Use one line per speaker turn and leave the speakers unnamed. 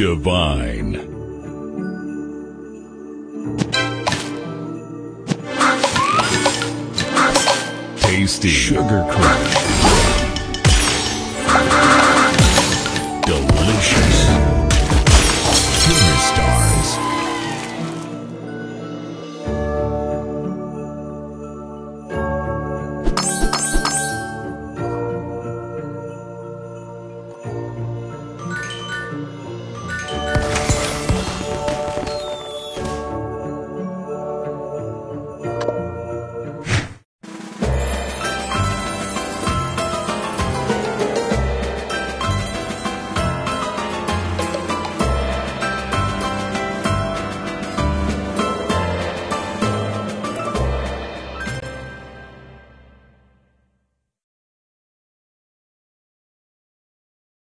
Divine. Tasty. Sugar Crush.